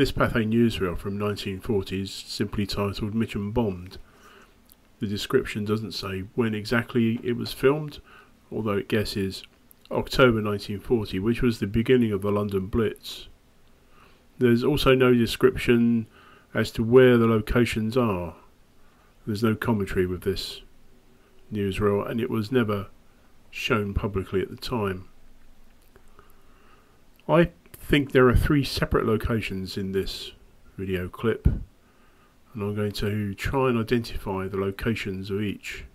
This Pathé newsreel from 1940 is simply titled Mitcham Bombed. The description doesn't say when exactly it was filmed, although it guesses October 1940, which was the beginning of the London Blitz. There's also no description as to where the locations are. There's no commentary with this newsreel, and it was never shown publicly at the time. I think there are three separate locations in this video clip, and I'm going to try and identify the locations of each.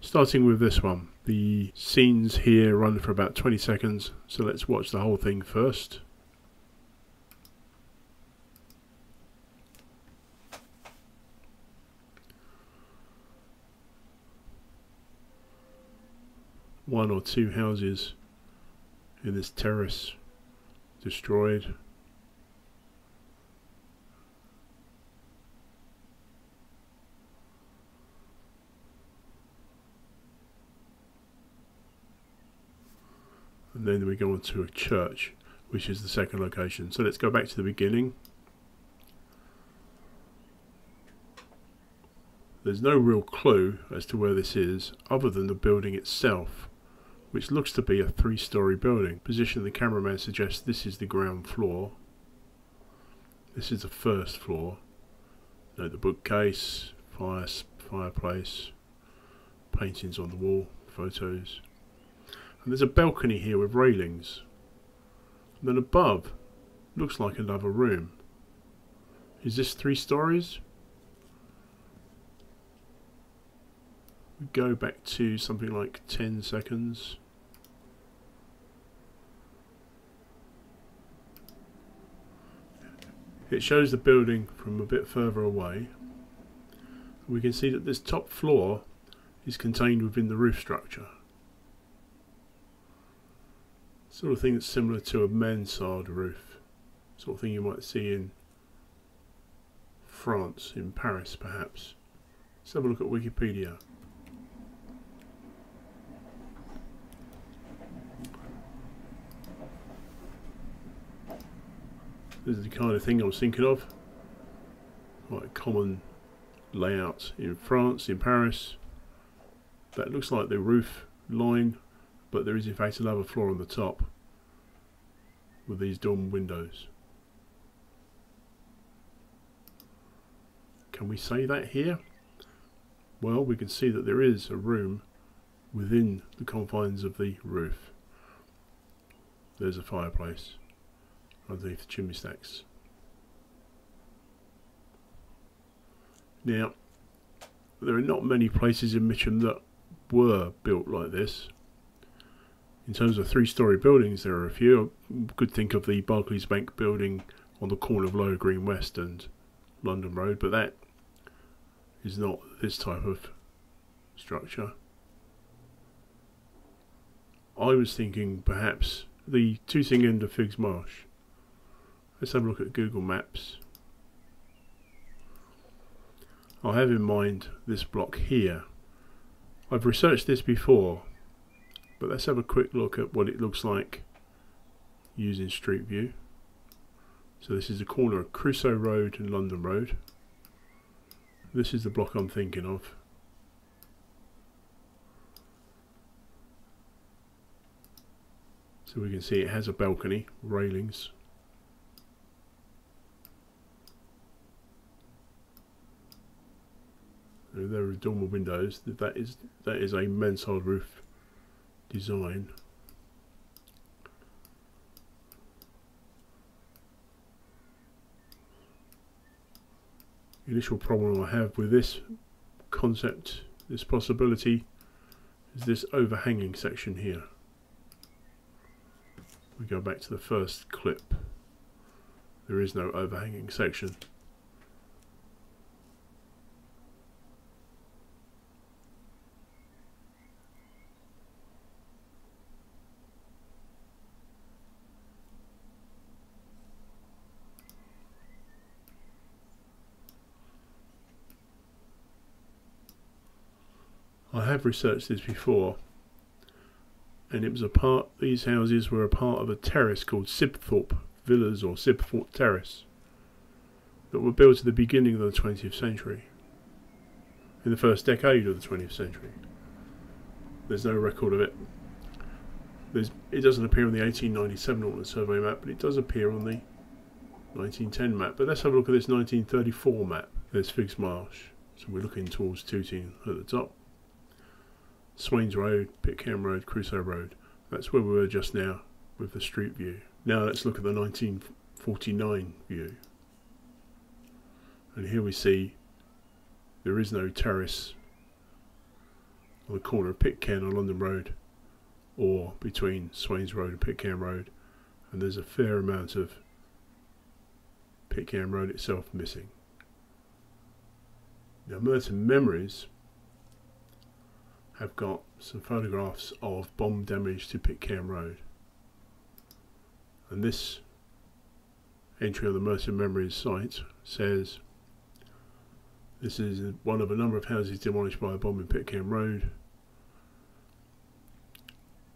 Starting with this one. The scenes here run for about 20 seconds, so let's watch the whole thing first. One or two houses in this terrace destroyed. and then we go on to a church which is the second location. So let's go back to the beginning. There's no real clue as to where this is other than the building itself which looks to be a three-story building position of the cameraman suggests this is the ground floor this is the first floor note the bookcase fire fireplace paintings on the wall photos and there's a balcony here with railings. And then above, looks like another room. Is this three stories? We go back to something like 10 seconds. It shows the building from a bit further away. We can see that this top floor is contained within the roof structure. Sort of thing that's similar to a mansard roof. Sort of thing you might see in France, in Paris perhaps. Let's have a look at Wikipedia. This is the kind of thing I was thinking of. A common layout in France, in Paris. That looks like the roof line but there is in fact another floor on the top with these dormer windows. Can we say that here? Well, we can see that there is a room within the confines of the roof. There's a fireplace underneath the chimney stacks. Now, there are not many places in Mitcham that were built like this. In terms of three-storey buildings, there are a few. I could think of the Barclays Bank building on the corner of Lower Green West and London Road, but that is not this type of structure. I was thinking perhaps the Tooting end of Figges Marsh. Let's have a look at Google Maps. I have in mind this block here. I've researched this before but let's have a quick look at what it looks like using Street View. So this is the corner of Crusoe Road and London Road. This is the block I'm thinking of. So we can see it has a balcony, railings. there are dormer windows. That is that is a mansard roof design the initial problem I have with this concept, this possibility, is this overhanging section here. We go back to the first clip. There is no overhanging section. Have researched this before and it was a part these houses were a part of a terrace called Sibthorp villas or Sibthorp Terrace that were built at the beginning of the 20th century, in the first decade of the 20th century. There's no record of it. There's, it doesn't appear on the 1897 Ordnance Survey map, but it does appear on the 1910 map. But let's have a look at this 1934 map. There's Figges Marsh. So we're looking towards Tooting at the top. Swains Road, Pitcairn Road, Crusoe Road. That's where we were just now with the street view. Now let's look at the 1949 view. And here we see there is no terrace on the corner of Pitcairn and London Road or between Swains Road and Pitcairn Road and there's a fair amount of Pitcairn Road itself missing. Now Merton Memories have got some photographs of bomb damage to Pitcairn Road and this entry on the Merton Memories site says this is one of a number of houses demolished by a bomb in Pitcairn Road.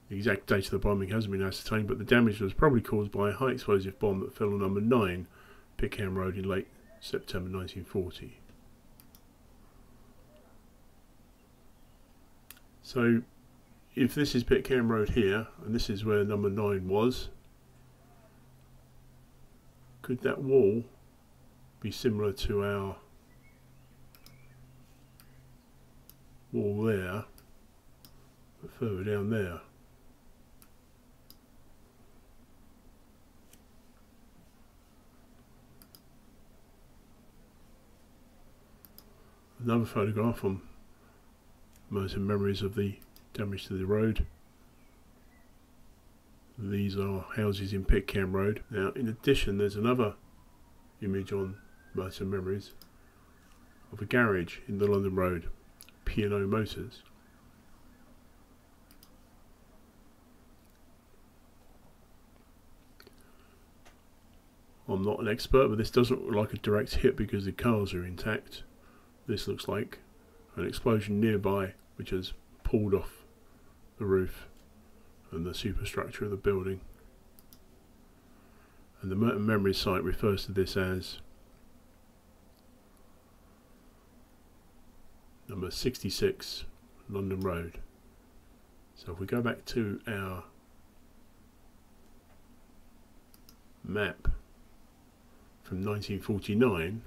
The exact date of the bombing hasn't been ascertained, but the damage was probably caused by a high explosive bomb that fell on number 9 Pitcairn Road in late September 1940. So, if this is Pitcairn Road here, and this is where number 9 was, could that wall be similar to our wall there, but further down there. Another photograph from Merton Memories of the damage to the road. These are houses in Pitcairn Road. Now, in addition, there's another image on Merton Memories of a garage in the London Road. P&O Motors. I'm not an expert, but this doesn't look like a direct hit because the cars are intact. This looks like an explosion nearby which has pulled off the roof and the superstructure of the building. And the Merton Memory site refers to this as number 66 London Road. So if we go back to our map from 1949,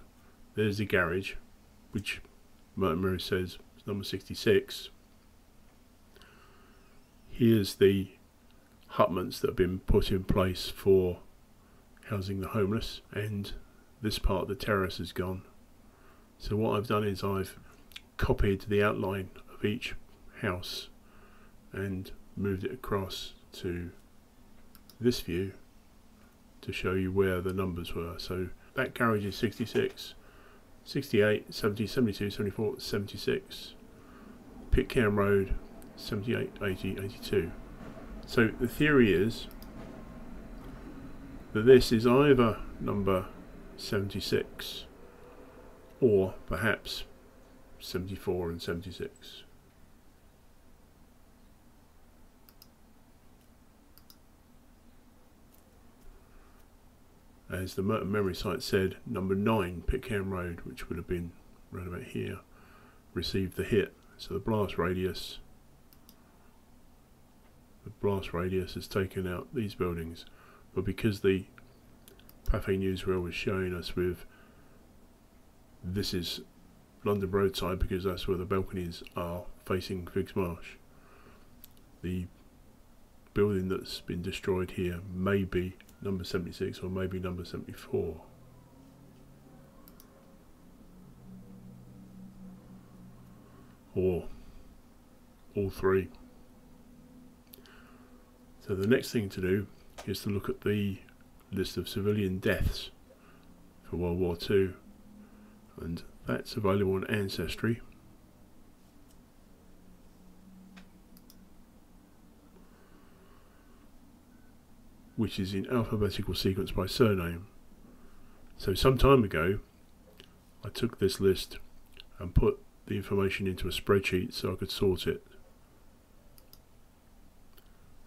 there's the garage, which Merton Memory says number 66. Here's the hutments that have been put in place for housing the homeless, and this part of the terrace is gone. So what I've done is I've copied the outline of each house and moved it across to this view to show you where the numbers were. So that garage is 66, 68, 70, 72, 74, 76. Pitcairn Road, 78, 80, 82. So the theory is that this is either number 76 or perhaps 74 and 76. As the Merton memory site said, number 9 Pitcairn Road, which would have been right about here, received the hit. So the blast radius the blast radius has taken out these buildings but because the Pathé Newsreel was showing us with this is London roadside because that's where the balconies are facing Figges Marsh. The building that's been destroyed here may be number 76 or maybe number 74. Or all three. So the next thing to do is to look at the list of civilian deaths for World War II and that's available on Ancestry. Which is in alphabetical sequence by surname. So some time ago I took this list and put the information into a spreadsheet so I could sort it.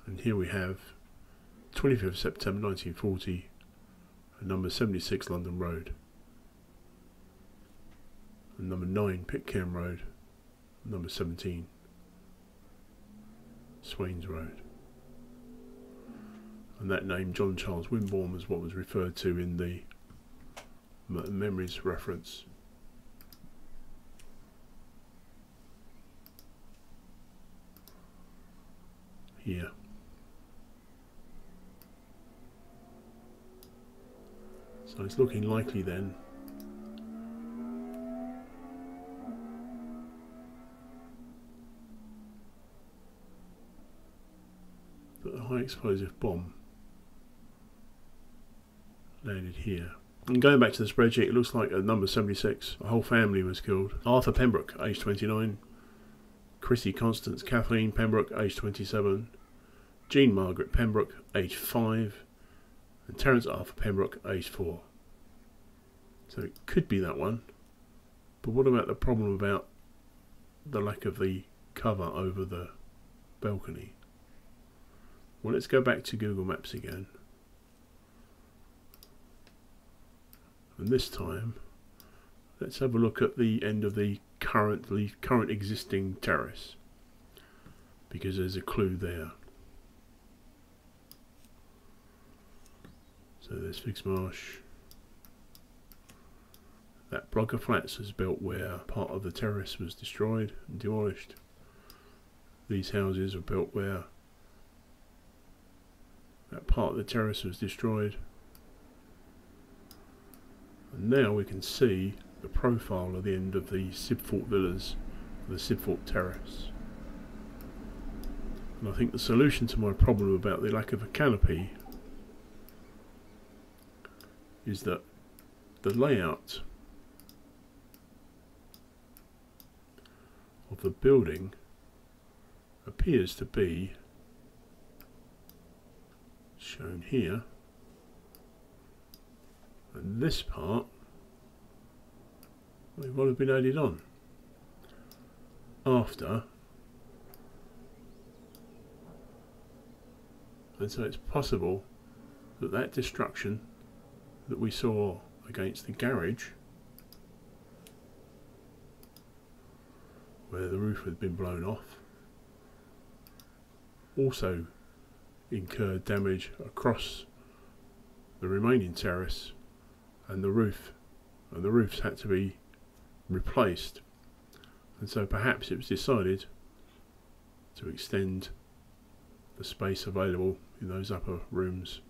And here we have 25th September 1940 and number 76 London Road, and number 9 Pitcairn Road, number 17 Swains Road. And that name, John Charles Wimborne, was what was referred to in the memories reference. Here. So it's looking likely then that a high explosive bomb landed here. And going back to the spreadsheet, it looks like at number 76, a whole family was killed. Arthur Pembroke, age 29. Chrissy Constance Kathleen Pembroke, age 27. Jean Margaret Pembroke, age 5 and Terence Arthur Pembroke, age 4. So it could be that one. But what about the problem about the lack of the cover over the balcony? Well, let's go back to Google Maps again. This time, let's have a look at the end of the currently current existing terrace because there's a clue there. So there's Figges Marsh. That block of flats was built where part of the terrace was destroyed and demolished. These houses were built where that part of the terrace was destroyed. And now we can see the profile of the end of the Sibthorp Villas, the Sibthorp Terrace. And I think the solution to my problem about the lack of a canopy is that the layout of the building appears to be shown here this part it will have been added on. After and so it's possible that that destruction that we saw against the garage where the roof had been blown off also incurred damage across the remaining terrace and the roof and the roofs had to be replaced and so perhaps it was decided to extend the space available in those upper rooms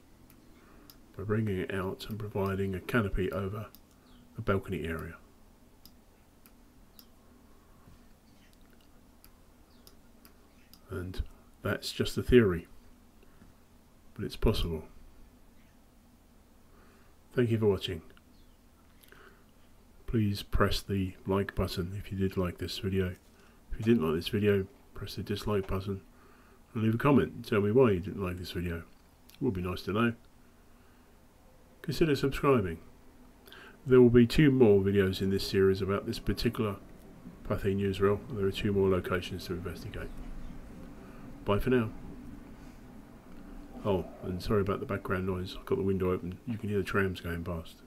by bringing it out and providing a canopy over the balcony area. And that's just a theory, but it's possible. Thank you for watching. Please press the like button if you did like this video. If you didn't like this video, press the dislike button and leave a comment tell me why you didn't like this video. It would be nice to know consider subscribing. There will be two more videos in this series about this particular Pathé newsreel. There are two more locations to investigate. Bye for now. Oh, and sorry about the background noise. I've got the window open. You can hear the trams going past.